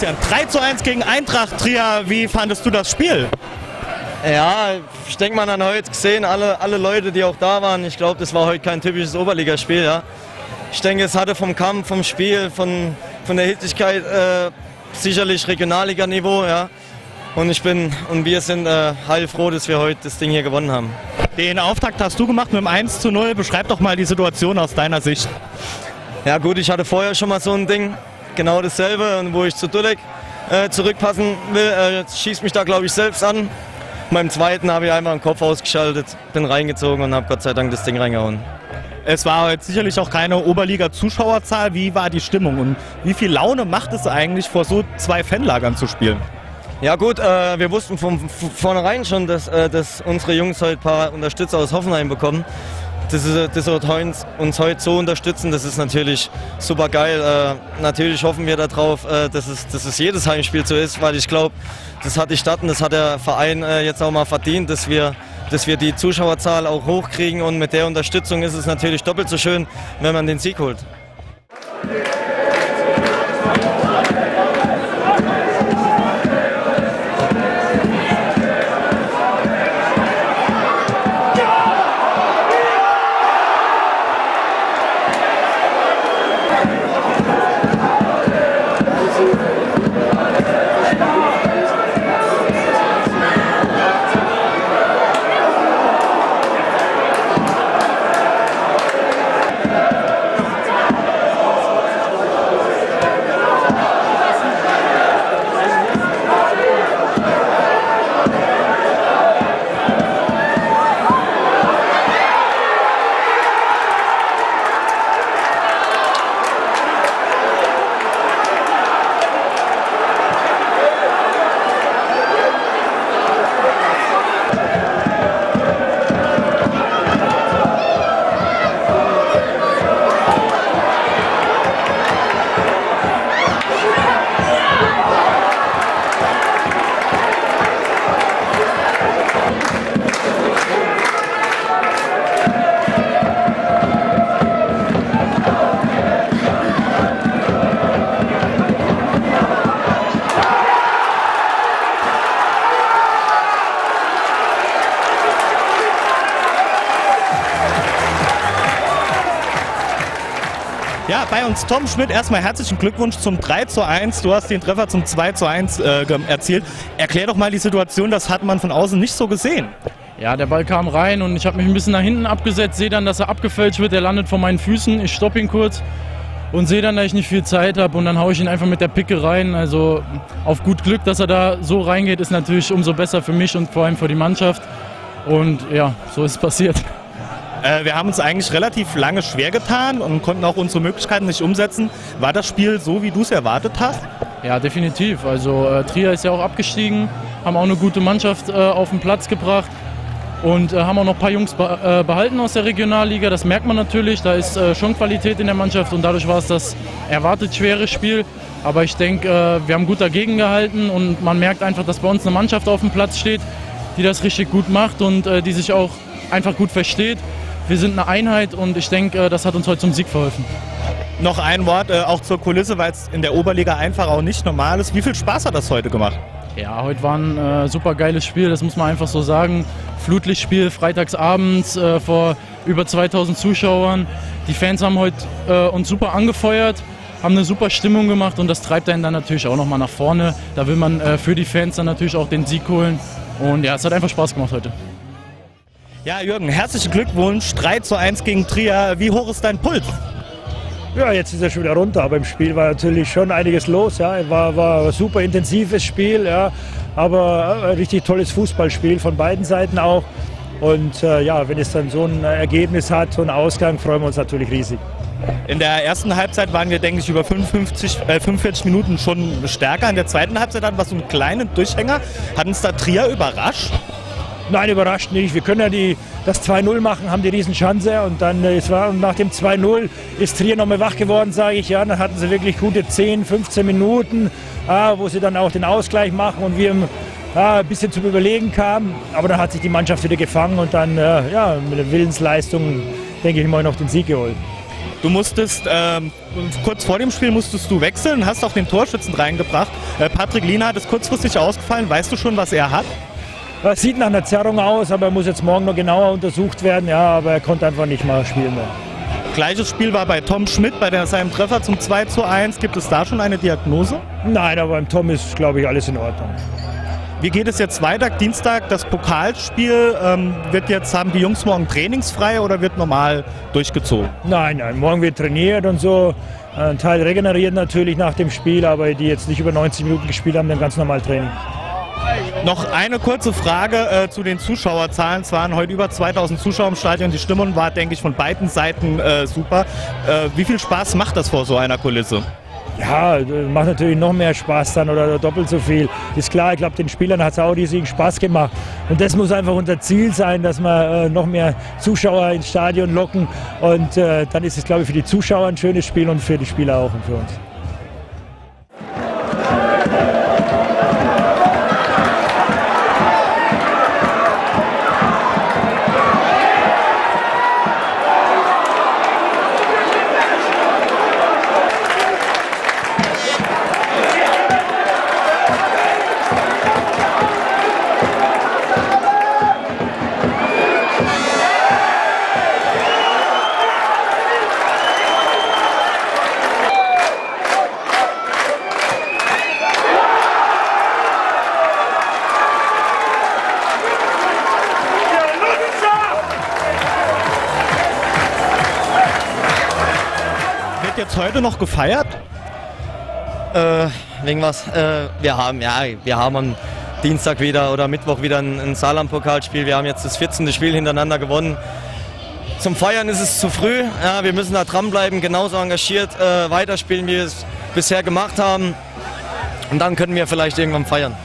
Sebastian, 3 zu 1 gegen Eintracht Trier. Wie fandest du das Spiel? Ja, ich denke, man hat heute gesehen, alle, alle Leute, die auch da waren. Ich glaube, das war heute kein typisches Oberligaspiel. Ja. Ich denke, es hatte vom Kampf, vom Spiel, von, von der Hitzigkeit äh, sicherlich Regionalliganiveau. Ja. Und ich bin und wir sind äh, heilfroh, dass wir heute das Ding hier gewonnen haben. Den Auftakt hast du gemacht mit dem 1 zu 0. Beschreib doch mal die Situation aus deiner Sicht. Ja gut, ich hatte vorher schon mal so ein Ding, genau dasselbe, wo ich zu Dulek äh, zurückpassen will. Äh, schießt mich da glaube ich selbst an. Beim zweiten habe ich einfach den Kopf ausgeschaltet, bin reingezogen und habe Gott sei Dank das Ding reingehauen. Es war jetzt sicherlich auch keine Oberliga-Zuschauerzahl. Wie war die Stimmung und wie viel Laune macht es eigentlich, vor so zwei Fanlagern zu spielen? Ja gut, äh, wir wussten von vornherein schon, dass, äh, dass unsere Jungs heute ein paar Unterstützer aus Hoffenheim bekommen. Das, ist, das wird uns heute so unterstützen, das ist natürlich super geil. Äh, natürlich hoffen wir darauf, äh, dass, es, dass es jedes Heimspiel so ist, weil ich glaube, das hat die Stadt und das hat der Verein äh, jetzt auch mal verdient, dass wir, dass wir die Zuschauerzahl auch hochkriegen und mit der Unterstützung ist es natürlich doppelt so schön, wenn man den Sieg holt. Ja, bei uns Tom Schmidt. Erstmal herzlichen Glückwunsch zum 3 zu 1. Du hast den Treffer zum 2 zu 1 äh, erzielt. Erklär doch mal die Situation, das hat man von außen nicht so gesehen. Ja, der Ball kam rein und ich habe mich ein bisschen nach hinten abgesetzt, sehe dann, dass er abgefälscht wird, er landet vor meinen Füßen, ich stoppe ihn kurz und sehe dann, dass ich nicht viel Zeit habe und dann haue ich ihn einfach mit der Picke rein. Also auf gut Glück, dass er da so reingeht, ist natürlich umso besser für mich und vor allem für die Mannschaft. Und ja, so ist es passiert. Äh, wir haben uns eigentlich relativ lange schwer getan und konnten auch unsere Möglichkeiten nicht umsetzen. War das Spiel so, wie du es erwartet hast? Ja, definitiv. Also äh, Trier ist ja auch abgestiegen, haben auch eine gute Mannschaft äh, auf den Platz gebracht und äh, haben auch noch ein paar Jungs be äh, behalten aus der Regionalliga. Das merkt man natürlich. Da ist äh, schon Qualität in der Mannschaft und dadurch war es das erwartet schwere Spiel. Aber ich denke, wir haben gut dagegen gehalten und man merkt einfach, dass bei uns eine Mannschaft auf dem Platz steht, die das richtig gut macht und die sich auch einfach gut versteht wir sind eine Einheit und ich denke, das hat uns heute zum Sieg verholfen. Noch ein Wort äh, auch zur Kulisse, weil es in der Oberliga einfach auch nicht normal ist. Wie viel Spaß hat das heute gemacht? Ja, heute war ein äh, super geiles Spiel, das muss man einfach so sagen. Flutlichtspiel, freitagsabends äh, vor über 2000 Zuschauern. Die Fans haben heute äh, uns super angefeuert, haben eine super Stimmung gemacht und das treibt einen dann natürlich auch nochmal nach vorne. Da will man äh, für die Fans dann natürlich auch den Sieg holen. Und ja, es hat einfach Spaß gemacht heute. Ja, Jürgen, herzlichen Glückwunsch. 3 zu 1 gegen Trier. Wie hoch ist dein Puls? Ja, jetzt ist er schon wieder runter, aber im Spiel war natürlich schon einiges los. Ja. War, war ein super intensives Spiel, ja. aber ein richtig tolles Fußballspiel von beiden Seiten auch. Und äh, ja, wenn es dann so ein Ergebnis hat, so einen Ausgang, freuen wir uns natürlich riesig. In der ersten Halbzeit waren wir, denke ich, über 55, äh, 45 Minuten schon stärker. In der zweiten Halbzeit hatten wir so einen kleinen Durchhänger. Hat uns da Trier überrascht? Nein, überrascht nicht. Wir können ja die, das 2-0 machen, haben die Riesenchance. Und dann äh, es war, nach dem 2-0 ist Trier nochmal wach geworden, sage ich. Ja, dann hatten sie wirklich gute 10, 15 Minuten, ah, wo sie dann auch den Ausgleich machen und wir ah, ein bisschen zum Überlegen kamen. Aber dann hat sich die Mannschaft wieder gefangen und dann äh, ja, mit der Willensleistung, denke ich mal, noch den Sieg geholt. Du musstest, ähm, kurz vor dem Spiel musstest du wechseln, hast auch den Torschützen reingebracht. Äh, Patrick Lienhardt ist kurzfristig ausgefallen. Weißt du schon, was er hat? Das sieht nach einer Zerrung aus, aber er muss jetzt morgen noch genauer untersucht werden. Ja, aber er konnte einfach nicht mal spielen. Mehr. Gleiches Spiel war bei Tom Schmidt bei der, seinem Treffer zum 2 zu 1. Gibt es da schon eine Diagnose? Nein, aber beim Tom ist, glaube ich, alles in Ordnung. Wie geht es jetzt weiter? Dienstag das Pokalspiel. Ähm, wird jetzt, haben die Jungs morgen trainingsfrei oder wird normal durchgezogen? Nein, nein, morgen wird trainiert und so. Ein Teil regeneriert natürlich nach dem Spiel, aber die jetzt nicht über 90 Minuten gespielt haben, dann ganz normal Training. Noch eine kurze Frage äh, zu den Zuschauerzahlen. Es waren heute über 2000 Zuschauer im Stadion. Die Stimmung war, denke ich, von beiden Seiten äh, super. Äh, wie viel Spaß macht das vor so einer Kulisse? Ja, macht natürlich noch mehr Spaß dann oder doppelt so viel. Ist klar, ich glaube, den Spielern hat es auch riesigen Spaß gemacht. Und das muss einfach unser Ziel sein, dass wir äh, noch mehr Zuschauer ins Stadion locken. Und äh, dann ist es, glaube ich, für die Zuschauer ein schönes Spiel und für die Spieler auch und für uns. Jetzt heute noch gefeiert? Äh, wegen was? Äh, wir haben, ja, wir haben am Dienstag wieder oder Mittwoch wieder ein, ein Saarland-Pokalspiel. Wir haben jetzt das 14. Spiel hintereinander gewonnen. Zum Feiern ist es zu früh. Ja, wir müssen da dranbleiben, genauso engagiert äh, weiterspielen, wie wir es bisher gemacht haben. Und dann können wir vielleicht irgendwann feiern.